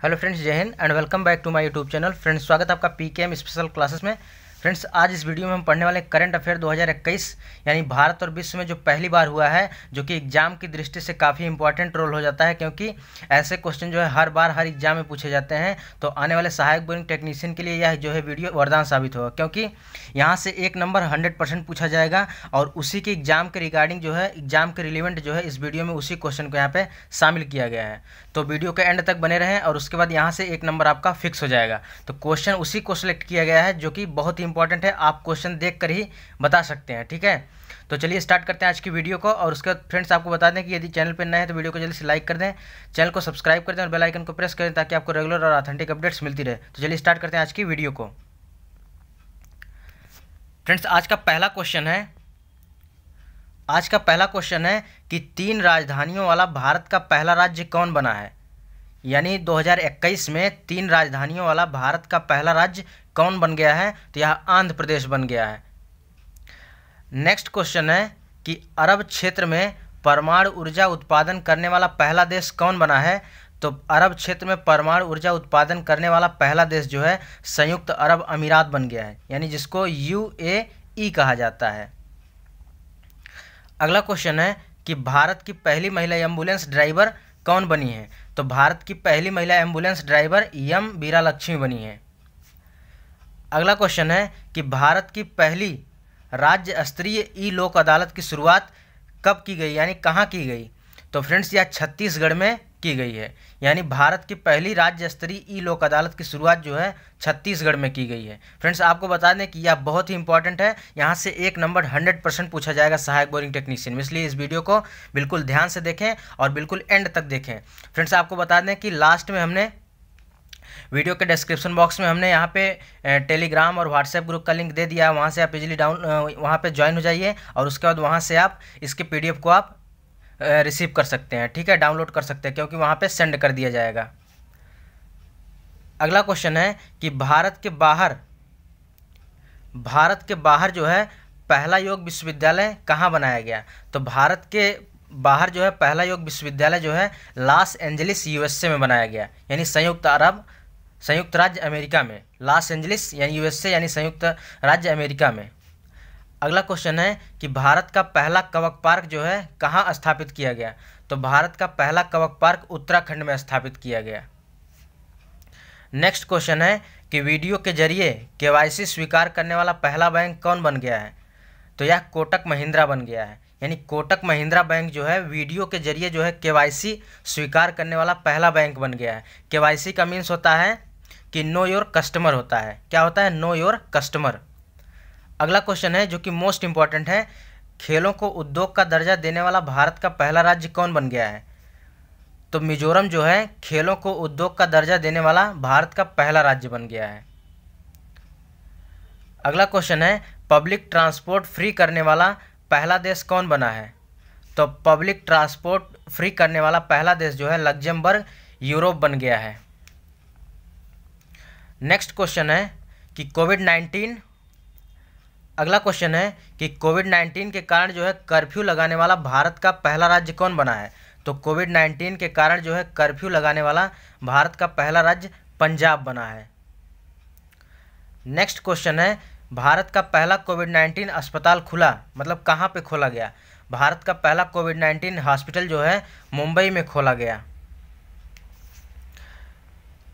Hello friends, जय Hind and welcome back to my YouTube channel. Friends, स्वागत है आपका P K M special classes में। फ्रेंड्स, आज इस वीडियो में हम पढ़ने वाले करंट अफेयर 2021 यानी भारत और विश्व में जो पहली बार हुआ है, जो कि एग्ज़ाम की दृष्टि से काफ़ी इंपॉर्टेंट रोल हो जाता है, क्योंकि ऐसे क्वेश्चन जो है हर बार हर एग्ज़ाम में पूछे जाते हैं। तो आने वाले सहायक बोरिंग टेक्नीशियन के लिए यह जो है वीडियो वरदान साबित होगा, क्योंकि यहाँ से एक नंबर हंड्रेड पूछा जाएगा, और उसी के एग्ज़ाम के रिगार्डिंग जो है, एग्ज़ाम के रिलेवेंट जो है, इस वीडियो में उसी क्वेश्चन को यहाँ पे शामिल किया गया है। तो वीडियो के एंड तक बने रहें, और उसके बाद यहाँ से एक नंबर आपका फिक्स हो जाएगा। तो क्वेश्चन उसी को सिलेक्ट किया गया है, जो कि बहुत ही इंपॉर्टेंट है, आप क्वेश्चन देख ही बता सकते हैं, ठीक है? तो चलिए स्टार्ट करते हैं आज की वीडियो को, और उसके बाद फ्रेंड्स आपको बता दें कि यदि चैनल पर नए हैं तो वीडियो को जल्दी से लाइक कर दें चैनल को सब्सक्राइब कर दें और बेल आइकन को प्रेस करें, ताकि आपको रेगुलर और ऑथेंटिक अपडेट्स मिलती रहे। तो चलिए स्टार्ट करते हैं आज की वीडियो को। फ्रेंड्स आज का पहला क्वेश्चन है, आज का पहला क्वेश्चन है कि तीन राजधानियों वाला भारत का पहला राज्य कौन बना है? यानी 2021 में तीन राजधानियों वाला भारत का पहला राज्य कौन बन गया है? तो यह आंध्र प्रदेश बन गया है। नेक्स्ट क्वेश्चन है कि अरब क्षेत्र में परमाणु ऊर्जा उत्पादन करने वाला पहला देश कौन बना है? तो अरब क्षेत्र में परमाणु ऊर्जा उत्पादन करने वाला पहला देश जो है, संयुक्त अरब अमीरात बन गया है, यानी जिसको यूएई कहा जाता है। अगला क्वेश्चन है कि भारत की पहली महिला एंबुलेंस ड्राइवर कौन बनी है? तो भारत की पहली महिला एंबुलेंस ड्राइवर यम बीरा लक्ष्मी बनी है। अगला क्वेश्चन है कि भारत की पहली राज्य स्तरीय ई लोक अदालत की शुरुआत कब की गई, यानी कहाँ की गई? तो फ्रेंड्स, यह छत्तीसगढ़ में की गई है। यानी भारत की पहली राज्य स्तरीय ई लोक अदालत की शुरुआत जो है, छत्तीसगढ़ में की गई है। फ्रेंड्स, आपको बता दें कि यह बहुत ही इंपॉर्टेंट है। यहाँ से एक नंबर हंड्रेड परसेंट पूछा जाएगा सहायक बोरिंग टेक्नीशियन इसलिए इस वीडियो को बिल्कुल ध्यान से देखें और बिल्कुल एंड तक देखें। फ्रेंड्स, आपको बता दें कि लास्ट में हमने वीडियो के डिस्क्रिप्शन बॉक्स में हमने यहाँ पे टेलीग्राम और व्हाट्सएप ग्रुप का लिंक दे दिया वहाँ से आप इजीली डाउन वहाँ पे ज्वाइन हो जाइए और उसके बाद वहाँ से आप इसके पीडीएफ को आप रिसीव कर सकते हैं, ठीक है? डाउनलोड कर सकते हैं, क्योंकि वहाँ पे सेंड कर दिया जाएगा। अगला क्वेश्चन है कि भारत के बाहर, भारत के बाहर जो है, पहला योग विश्वविद्यालय कहाँ बनाया गया? तो भारत के बाहर जो है, पहला योग विश्वविद्यालय जो है, लॉस एंजलिस यूएसए में बनाया गया, यानी संयुक्त अरब, संयुक्त राज्य अमेरिका में। लॉस एंजलिस, यानी यूएसए यानी संयुक्त राज्य अमेरिका में। अगला क्वेश्चन है कि भारत का पहला कवक पार्क जो है, कहाँ स्थापित किया गया? तो भारत का पहला कवक पार्क उत्तराखंड में स्थापित किया गया। नेक्स्ट क्वेश्चन है कि वीडियो के ज़रिए केवाईसी स्वीकार करने वाला पहला बैंक कौन बन गया है? तो यह कोटक महिंद्रा बन गया है। यानी कोटक महिंद्रा बैंक जो है, वीडियो के ज़रिए जो है केवाईसी स्वीकार करने वाला पहला बैंक बन गया है। केवाईसी का मीन्स होता है कि नो योर कस्टमर होता है। क्या होता है? नो योर कस्टमर अगला क्वेश्चन है जो कि मोस्ट इंपॉर्टेंट है। खेलों को उद्योग का दर्जा देने वाला भारत का पहला राज्य कौन बन गया है? तो मिजोरम जो है, खेलों को उद्योग का दर्जा देने वाला भारत का पहला राज्य बन गया है। अगला क्वेश्चन है पब्लिक ट्रांसपोर्ट फ्री करने वाला पहला देश कौन बना है? तो पब्लिक ट्रांसपोर्ट फ्री करने वाला पहला देश जो है, लग्जमबर्ग, यूरोप बन गया है। नेक्स्ट क्वेश्चन है कि कोविड नाइन्टीन अगला क्वेश्चन है कि कोविड नाइन्टीन के कारण जो है कर्फ्यू लगाने वाला भारत का पहला राज्य कौन बना है? तो कोविड नाइन्टीन के कारण जो है कर्फ्यू लगाने वाला भारत का पहला राज्य पंजाब बना है। नेक्स्ट क्वेश्चन है, भारत का पहला कोविड नाइन्टीन अस्पताल खुला मतलब कहाँ पे खोला गया? भारत का पहला कोविड नाइन्टीन हॉस्पिटल जो है मुंबई में खोला गया।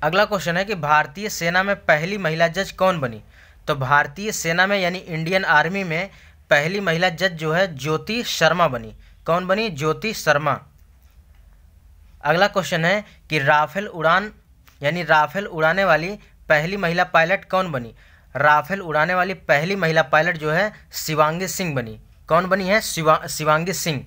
अगला क्वेश्चन है कि भारतीय सेना में पहली महिला जज कौन बनी? तो भारतीय सेना में यानी इंडियन आर्मी में पहली महिला जज जो है ज्योति शर्मा बनी। कौन बनी? ज्योति शर्मा। अगला क्वेश्चन है कि राफेल उड़ान, यानी राफेल उड़ाने वाली पहली महिला पायलट कौन बनी? राफेल उड़ाने वाली पहली महिला पायलट जो है शिवांगी सिंह बनी। कौन बनी है? शिवा, शिवांगी सिंह।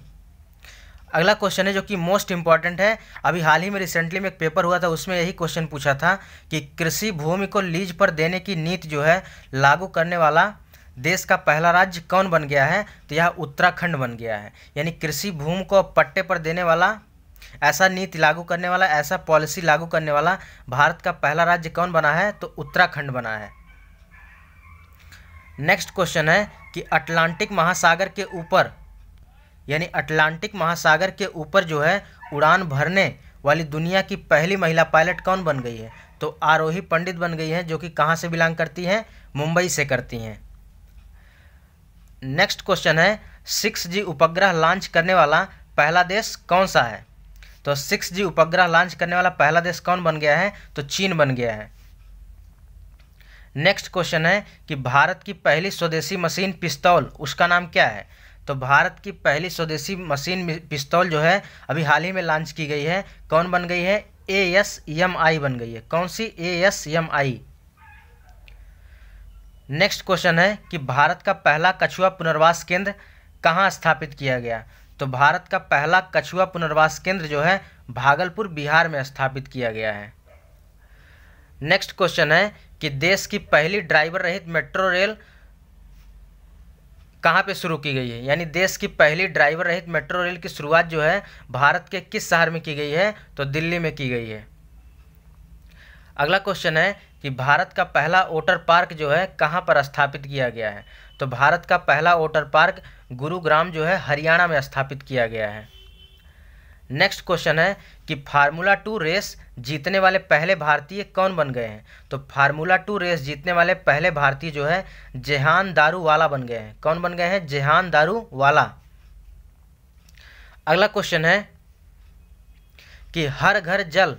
अगला क्वेश्चन है जो कि मोस्ट इंपॉर्टेंट है। अभी हाल ही में रिसेंटली में एक पेपर हुआ था, उसमें यही क्वेश्चन पूछा था कि कृषि भूमि को लीज पर देने की नीति जो है, लागू करने वाला देश का पहला राज्य कौन बन गया है? तो यह उत्तराखंड बन गया है। यानी कृषि भूमि को पट्टे पर देने वाला, ऐसा नीति लागू करने वाला, ऐसा पॉलिसी लागू करने वाला भारत का पहला राज्य कौन बना है? तो उत्तराखंड बना है। नेक्स्ट क्वेश्चन है कि अटलांटिक महासागर के ऊपर यानी अटलांटिक महासागर के ऊपर जो है उड़ान भरने वाली दुनिया की पहली महिला पायलट कौन बन गई है? तो आरोही पंडित बन गई हैं, जो कि कहाँ से बिलोंग करती हैं? मुंबई से करती हैं। नेक्स्ट क्वेश्चन है, सिक्स जी उपग्रह लॉन्च करने वाला पहला देश कौन सा है? तो सिक्स जी उपग्रह लॉन्च करने वाला पहला देश कौन बन गया है? तो चीन बन गया है। नेक्स्ट क्वेश्चन है कि भारत की पहली स्वदेशी मशीन पिस्तौल, उसका नाम क्या है? तो भारत की पहली स्वदेशी मशीन पिस्तौल जो है, अभी हाल ही में लॉन्च की गई है। कौन बन गई है? ए एस एम आई बन गई है। कौन सी? A S M I next question है कि भारत का पहला कछुआ पुनर्वास केंद्र कहाँ स्थापित किया गया? तो भारत का पहला कछुआ पुनर्वास केंद्र जो है, भागलपुर, बिहार में स्थापित किया गया है। नेक्स्ट क्वेश्चन है कि देश की पहली ड्राइवर रहित मेट्रो रेल कहाँ पे शुरू की गई है? यानी देश की पहली ड्राइवर रहित मेट्रो रेल की शुरुआत जो है, भारत के किस शहर में की गई है? तो दिल्ली में की गई है। अगला क्वेश्चन है कि भारत का पहला वोटर पार्क जो है, कहाँ पर स्थापित किया गया है? तो भारत का पहला वोटर पार्क गुरुग्राम जो है, हरियाणा में स्थापित किया गया है। नेक्स्ट क्वेश्चन है कि फार्मूला टू रेस जीतने वाले पहले भारतीय कौन बन गए हैं? तो फार्मूला टू रेस जीतने वाले पहले भारतीय जो है जेहान दारू वाला बन गए हैं। कौन बन गए हैं? जेहान दारू वाला अगला क्वेश्चन है कि हर घर जल,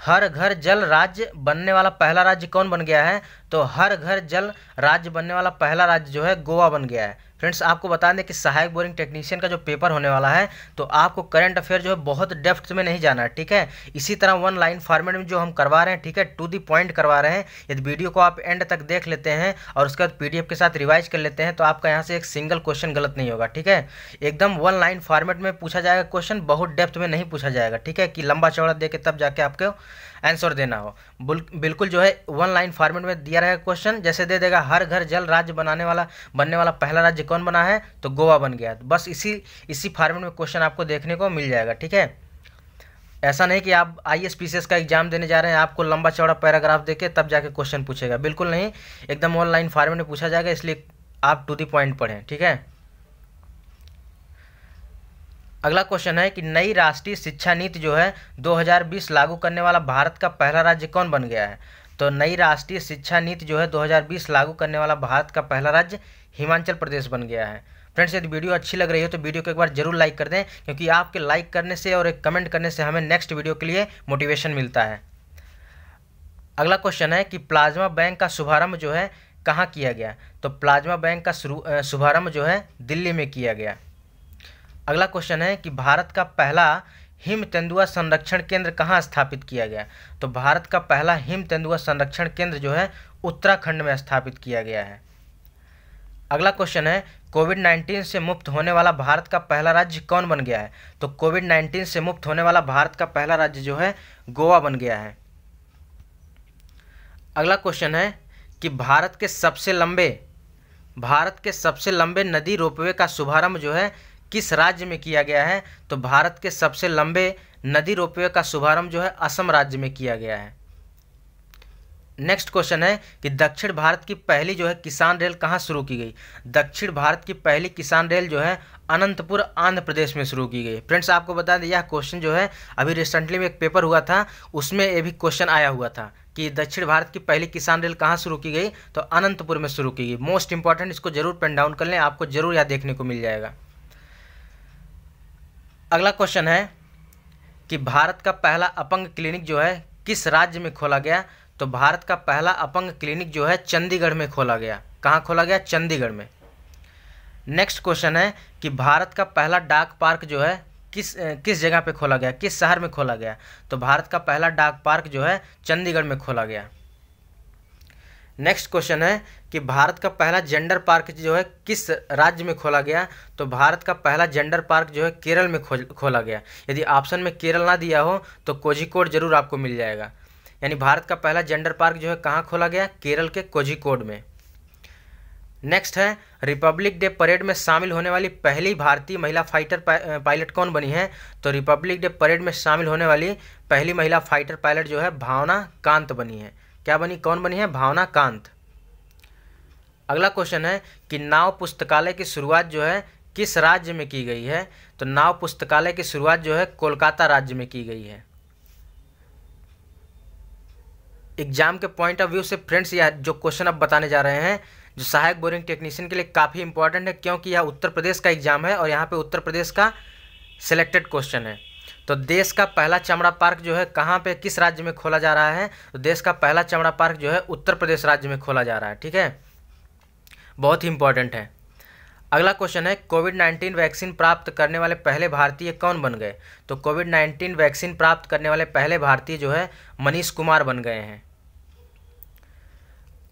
हर घर जल राज्य बनने वाला पहला राज्य कौन बन गया है? तो हर घर जल राज्य बनने वाला पहला राज्य जो है गोवा बन गया है। फ्रेंड्स, आपको बता दें कि सहायक बोरिंग टेक्नीशियन का जो पेपर होने वाला है तो आपको करंट अफेयर जो है बहुत डेफ्थ में नहीं जाना है, ठीक है? इसी तरह वन लाइन फॉर्मेट में जो हम करवा रहे हैं, ठीक है? टू दी पॉइंट करवा रहे हैं। यदि वीडियो को आप एंड तक देख लेते हैं और उसके बाद पीडीएफ के साथ रिवाइज कर लेते हैं तो आपका यहाँ से एक सिंगल क्वेश्चन गलत नहीं होगा, ठीक है? एकदम वन लाइन फॉर्मेट में पूछा जाएगा क्वेश्चन, बहुत डेप्थ में नहीं पूछा जाएगा, ठीक है? कि लंबा चौड़ा दे के तब जाके आपको आंसर देना हो। बिल्कुल जो है वन लाइन फॉर्मेट में दिया रहेगा क्वेश्चन जैसे दे देगा, हर घर जल राज्य बनाने वाला, बनने वाला पहला राज्य कौन बना है? तो गोवा बन गया। बस इसी इसी फॉर्मेट में क्वेश्चन आपको देखने को मिल जाएगा, ठीक है? ऐसा नहीं कि आप आई एस पी एस का एग्ज़ाम देने जा रहे हैं, आपको लंबा चौड़ा पैराग्राफ देके तब जाके क्वेश्चन पूछेगा। बिल्कुल नहीं। एकदम ऑनलाइन फॉर्मेट में पूछा जाएगा, इसलिए आप टू दी पॉइंट पढ़ें, ठीक है? अगला क्वेश्चन है कि नई राष्ट्रीय शिक्षा नीति जो है 2020 लागू करने वाला भारत का पहला राज्य कौन बन गया है? तो नई राष्ट्रीय शिक्षा नीति जो है 2020 लागू करने वाला भारत का पहला राज्य हिमाचल प्रदेश बन गया है। फ्रेंड्स, यदि वीडियो अच्छी लग रही हो तो वीडियो को एक बार ज़रूर लाइक कर दें, क्योंकि आपके लाइक करने से और एक कमेंट करने से हमें नेक्स्ट वीडियो के लिए मोटिवेशन मिलता है। अगला क्वेश्चन है कि प्लाज्मा बैंक का शुभारंभ जो है कहाँ किया गया? तो प्लाज्मा बैंक का शुभारंभ जो है दिल्ली में किया गया। अगला क्वेश्चन है कि भारत का पहला हिम तेंदुआ संरक्षण केंद्र कहाँ स्थापित किया गया? तो भारत का पहला हिम तेंदुआ संरक्षण केंद्र जो है, उत्तराखंड में स्थापित किया गया है। अगला क्वेश्चन है कोविड नाइन्टीन से मुक्त होने वाला भारत का पहला राज्य कौन बन गया है? तो कोविड नाइन्टीन से मुक्त होने वाला भारत का पहला राज्य जो है, गोवा बन गया है। अगला क्वेश्चन है कि भारत के सबसे लंबे, भारत के सबसे लंबे नदी रोपवे का शुभारंभ जो है किस राज्य में किया गया है तो भारत के सबसे लंबे नदी रोपवे का शुभारंभ जो है असम राज्य में किया गया है। नेक्स्ट क्वेश्चन है कि दक्षिण भारत की पहली जो है किसान रेल कहाँ शुरू की गई? दक्षिण भारत की पहली किसान रेल जो है अनंतपुर, आंध्र प्रदेश में शुरू की गई। फ्रेंड्स, आपको बता दें, यह क्वेश्चन जो है अभी रिसेंटली में एक पेपर हुआ था, उसमें ये भी क्वेश्चन आया हुआ था कि दक्षिण भारत की पहली किसान रेल कहाँ शुरू की गई? तो अनंतपुर में शुरू की गई। मोस्ट इंपॉर्टेंट इसको ज़रूर पेन डाउन कर लें, आपको ज़रूर यह देखने को मिल जाएगा। अगला क्वेश्चन है कि भारत का पहला अपंग क्लिनिक जो है, किस राज्य में खोला गया? तो भारत का पहला अपंग क्लिनिक जो है, चंडीगढ़ में खोला गया। कहाँ खोला गया? चंडीगढ़ में। नेक्स्ट क्वेश्चन है कि भारत का पहला डाक पार्क जो है, किस किस जगह पे खोला गया? किस शहर में खोला गया? तो भारत का पहला डाक पार्क जो है, चंडीगढ़ में खोला गया। नेक्स्ट क्वेश्चन है कि भारत का पहला जेंडर पार्क जो है किस राज्य में खोला गया? तो भारत का पहला जेंडर पार्क जो है केरल में खोला गया। यदि ऑप्शन में केरल ना दिया हो तो कोझिकोड ज़रूर आपको मिल जाएगा। यानी भारत का पहला जेंडर पार्क जो है कहाँ खोला गया? केरल के कोझिकोड में। नेक्स्ट है रिपब्लिक डे परेड में शामिल होने वाली पहली भारतीय महिला फाइटर पायलट कौन बनी है? तो रिपब्लिक डे परेड में शामिल होने वाली पहली महिला फाइटर पायलट जो है भावना कांत बनी है। क्या बनी, कौन बनी है? भावना कांत। अगला क्वेश्चन है कि नाव पुस्तकालय की शुरुआत जो है, किस राज्य में की गई है? तो नाव पुस्तकालय की शुरुआत जो है, कोलकाता राज्य में की गई है। एग्ज़ाम के पॉइंट ऑफ़ व्यू से फ्रेंड्स यह जो क्वेश्चन अब बताने जा रहे हैं, जो सहायक बोरिंग टेक्नीशियन के लिए काफ़ी इंपॉर्टेंट है, क्योंकि यह उत्तर प्रदेश का एग्ज़ाम है और यहाँ पे उत्तर प्रदेश का सिलेक्टेड क्वेश्चन है। तो देश का पहला चमड़ा पार्क जो है कहाँ पे, किस राज्य में खोला जा रहा है? तो देश का पहला चमड़ा पार्क जो है उत्तर प्रदेश राज्य में खोला जा रहा है, ठीक है? बहुत ही इंपॉर्टेंट है। अगला क्वेश्चन है कोविड नाइन्टीन वैक्सीन प्राप्त करने वाले पहले भारतीय कौन बन गए? तो कोविड नाइन्टीन वैक्सीन प्राप्त करने वाले पहले भारतीय जो है मनीष कुमार बन गए हैं।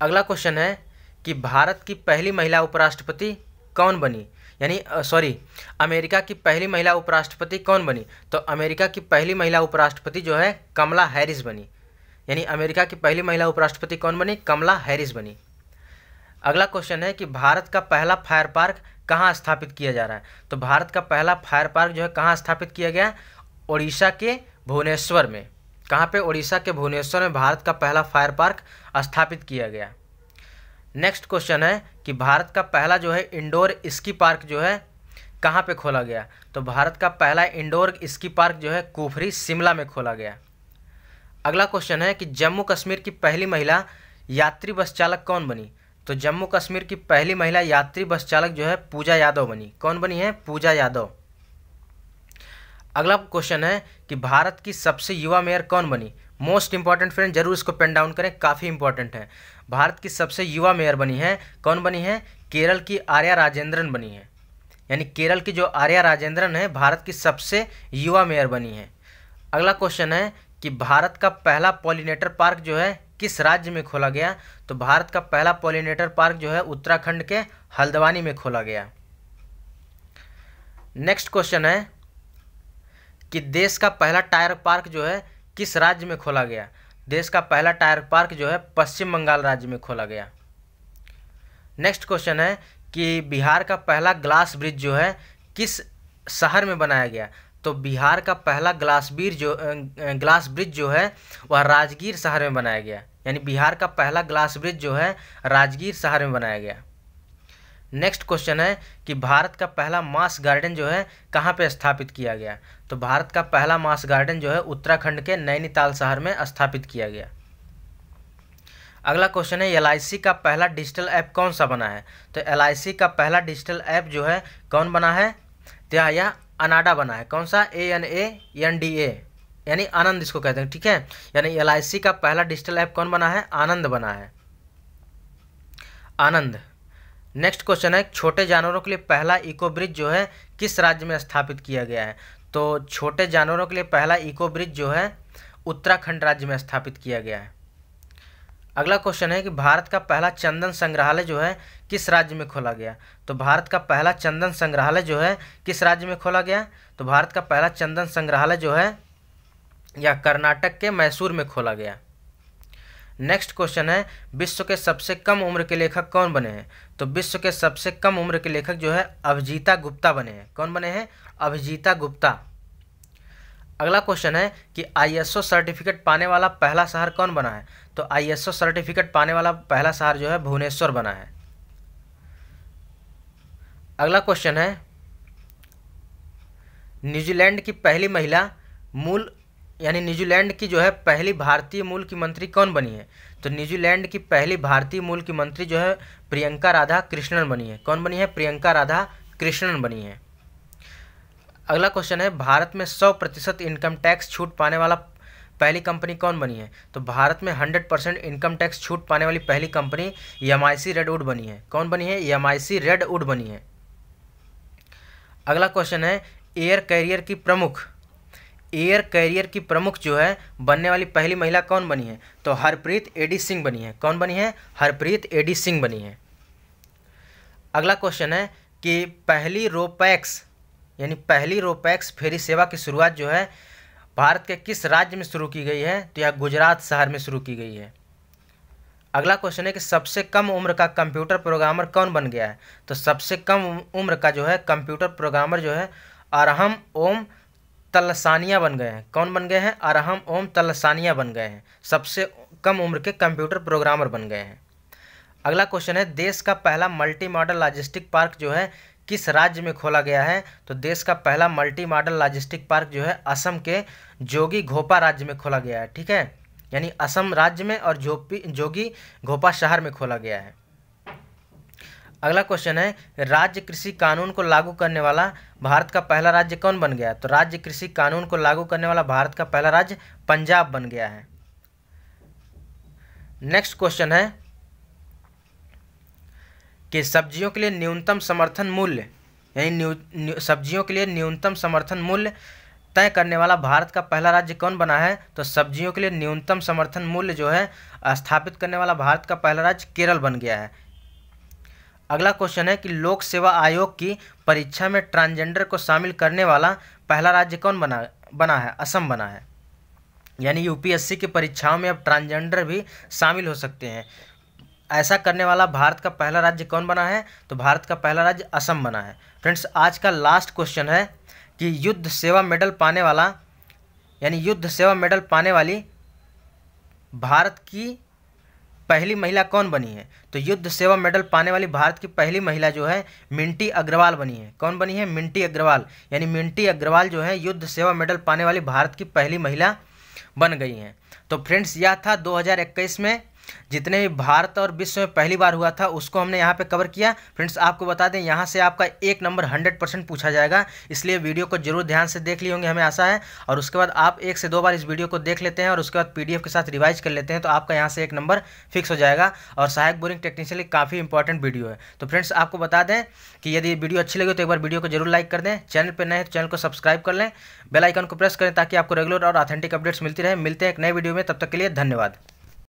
अगला क्वेश्चन है कि भारत की पहली महिला उपराष्ट्रपति कौन बनी? यानी सॉरी अमेरिका की पहली महिला उपराष्ट्रपति कौन बनी? तो अमेरिका की पहली महिला उपराष्ट्रपति जो है, कमला हैरिस बनी। यानी, अमेरिका की पहली महिला उपराष्ट्रपति कौन बनी? कमला हैरिस बनी। अगला क्वेश्चन है कि भारत का पहला फायर पार्क कहाँ स्थापित किया जा रहा है? तो भारत का पहला फायर पार्क जो है, कहाँ स्थापित किया गया? उड़ीसा के भुवनेश्वर में। कहाँ पे उड़ीसा के भुवनेश्वर में भारत का पहला फायर पार्क स्थापित किया गया? नेक्स्ट क्वेश्चन है कि भारत का पहला जो है इंडोर स्की पार्क जो है कहाँ पे खोला गया? तो भारत का पहला इंडोर स्की पार्क जो है कुफरी शिमला में खोला गया। अगला क्वेश्चन है कि जम्मू कश्मीर की पहली महिला यात्री बस चालक कौन बनी? तो जम्मू कश्मीर की पहली महिला यात्री बस चालक जो है पूजा यादव बनी। कौन बनी है? पूजा यादव। अगला क्वेश्चन है कि भारत की सबसे युवा मेयर कौन बनी? मोस्ट इंपॉर्टेंट फ्रेंड ज़रूर इसको पेन डाउन करें, काफ़ी इंपॉर्टेंट है। भारत की सबसे युवा मेयर बनी है। कौन बनी है? केरल की आर्या राजेंद्रन बनी है। यानी केरल की जो आर्या राजेंद्रन है, भारत की सबसे युवा मेयर बनी है। अगला क्वेश्चन है कि भारत का पहला पॉलिनेटर पार्क जो है, किस राज्य में खोला गया? तो भारत का पहला पॉलिनेटर पार्क जो है, उत्तराखंड के हल्द्वानी में खोला गया। नेक्स्ट क्वेश्चन है कि देश का पहला टायर पार्क जो है किस राज्य में खोला गया? देश का पहला टायर पार्क जो है, पश्चिम बंगाल राज्य में खोला गया। नेक्स्ट क्वेश्चन है कि बिहार का पहला ग्लास ब्रिज जो है, किस शहर में बनाया गया? तो बिहार का पहला ग्लास ब्रिज जो ग्लास ब्रिज जो है, वह राजगीर शहर में बनाया गया। यानी बिहार का पहला ग्लास ब्रिज जो है, राजगीर शहर में बनाया गया। नेक्स्ट क्वेश्चन है कि भारत का पहला मास गार्डन जो है, कहाँ पे स्थापित किया गया? तो भारत का पहला मास गार्डन जो है उत्तराखंड के नैनीताल शहर में स्थापित किया गया। अगला क्वेश्चन है एलआईसी का पहला डिजिटल ऐप कौन सा बना है? तो एलआईसी का पहला डिजिटल ऐप जो है कौन बना है? तो यह अनाडा बना है। कौन सा? A N A, N D A, यानी आनंद इसको कहते हैं, ठीक है? यानी एलआईसी का पहला डिजिटल ऐप कौन बना है? आनंद बना है। आनंद। नेक्स्ट क्वेश्चन है, छोटे जानवरों के लिए पहला इको ब्रिज जो है किस राज्य में स्थापित किया गया है? तो छोटे जानवरों के लिए पहला इको ब्रिज जो है, उत्तराखंड राज्य में स्थापित किया गया है। अगला क्वेश्चन है कि भारत का पहला चंदन संग्रहालय जो है, किस राज्य में खोला गया? तो भारत का पहला चंदन संग्रहालय जो है, किस राज्य में खोला गया? तो भारत का पहला चंदन संग्रहालय जो है यह कर्नाटक के मैसूर में खोला गया। नेक्स्ट क्वेश्चन है, विश्व के सबसे कम उम्र के लेखक कौन बने हैं? तो विश्व के सबसे कम उम्र के लेखक जो है, अभिजीता गुप्ता बने हैं। कौन बने हैं? अभिजीता गुप्ता। अगला क्वेश्चन है कि आईएसओ सर्टिफिकेट पाने वाला पहला शहर कौन बना है? तो आईएसओ सर्टिफिकेट पाने वाला पहला शहर जो है, भुवनेश्वर बना है। अगला क्वेश्चन है, न्यूजीलैंड की पहली महिला मूल यानी न्यूजीलैंड की जो है पहली भारतीय मूल की मंत्री कौन बनी है? तो न्यूजीलैंड की पहली भारतीय मूल की मंत्री जो है प्रियंका राधा कृष्णन बनी है। कौन बनी है? प्रियंका राधा कृष्णन बनी है। अगला क्वेश्चन है, भारत में सौ प्रतिशत इनकम टैक्स छूट पाने वाला पहली कंपनी कौन बनी है? तो भारत में हंड्रेड परसेंट इनकम टैक्स छूट पाने वाली पहली company M I C Redwood बनी है। कौन बनी है? एम आई सी रेडवुड बनी है। अगला क्वेश्चन है एयर कैरियर की प्रमुख एयर कैरियर की प्रमुख जो है, बनने वाली पहली महिला कौन बनी है? तो हरप्रीत एडी सिंह बनी है। कौन बनी है? हरप्रीत एडी सिंह बनी है। अगला क्वेश्चन है कि पहली रोपैक्स, यानी पहली रोपैक्स फेरी सेवा की शुरुआत जो है, भारत के किस राज्य में शुरू की गई है? तो यह गुजरात शहर में शुरू की गई है। अगला क्वेश्चन है कि सबसे कम उम्र का कंप्यूटर प्रोग्रामर कौन बन गया है? तो सबसे कम उम्र का जो है कंप्यूटर प्रोग्रामर जो है, अरहम ओम तलसानिया बन गए हैं। कौन बन गए हैं? अरहम ओम तलसानिया बन गए हैं। सबसे कम उम्र के कंप्यूटर प्रोग्रामर बन गए हैं। अगला क्वेश्चन है, देश का पहला मल्टी मॉडल लॉजिस्टिक पार्क जो है, किस राज्य में खोला गया है? तो देश का पहला मल्टी मॉडल लॉजिस्टिक पार्क जो है, असम के जोगी घोपा राज्य में खोला गया है, ठीक है? यानी असम राज्य में और जोपी जोगी घोपा शहर में खोला गया है। अगला क्वेश्चन है, राज्य कृषि कानून को लागू करने वाला भारत का पहला राज्य कौन बन गया? तो राज्य कृषि कानून को लागू करने वाला भारत का पहला राज्य पंजाब बन गया है। नेक्स्ट क्वेश्चन है कि सब्जियों के लिए न्यूनतम समर्थन मूल्य, यानी सब्जियों के लिए न्यूनतम समर्थन मूल्य तय करने वाला भारत का पहला राज्य कौन बना है? तो सब्जियों के लिए न्यूनतम समर्थन मूल्य जो है, स्थापित करने वाला भारत का पहला राज्य केरल बन गया है। अगला क्वेश्चन है कि लोक सेवा आयोग की परीक्षा में ट्रांसजेंडर को शामिल करने वाला पहला राज्य कौन बना बना है? असम बना है। यानी यूपीएससी की परीक्षाओं में अब ट्रांसजेंडर भी शामिल हो सकते हैं। ऐसा करने वाला भारत का पहला राज्य कौन बना है? तो भारत का पहला राज्य असम बना है। फ्रेंड्स आज का लास्ट क्वेश्चन है कि युद्ध सेवा मेडल पाने वाला, यानी युद्ध सेवा मेडल पाने वाली भारत की पहली महिला कौन बनी है? तो युद्ध सेवा मेडल पाने वाली भारत की पहली महिला जो है, मिंटी अग्रवाल बनी है। कौन बनी है? मिंटी अग्रवाल। यानी मिंटी अग्रवाल जो है, युद्ध सेवा मेडल पाने वाली भारत की पहली महिला बन गई हैं। तो फ्रेंड्स, यह था 2021 में जितने भी भारत और विश्व में पहली बार हुआ था, उसको हमने यहाँ पे कवर किया। फ्रेंड्स आपको बता दें, यहाँ से आपका एक नंबर हंड्रेड परसेंट पूछा जाएगा। इसलिए वीडियो को ज़रूर ध्यान से देख लिए होंगे, हमें आशा है। और उसके बाद आप एक से दो बार इस वीडियो को देख लेते हैं और उसके बाद पीडीएफ के साथ रिवाइज कर लेते हैं तो आपका यहाँ से एक नंबर फिक्स हो जाएगा। और सहायक बोरिंग टेक्निशियली काफ़ी इंपॉर्टेंट वीडियो है। तो फ्रेंड्स आपको बता दें कि यदि वीडियो अच्छी लगी तो एक बार वीडियो को ज़रूर लाइक कर दें। चैनल पर नए तो चैनल को सब्सक्राइब कर लें। बेलाइकन को प्रेस करें ताकि आपको रेगुलर और ऑथेंटिक अपडेट्स मिलती रहे। मिलते हैं एक नए वीडियो में, तब तक के लिए धन्यवाद।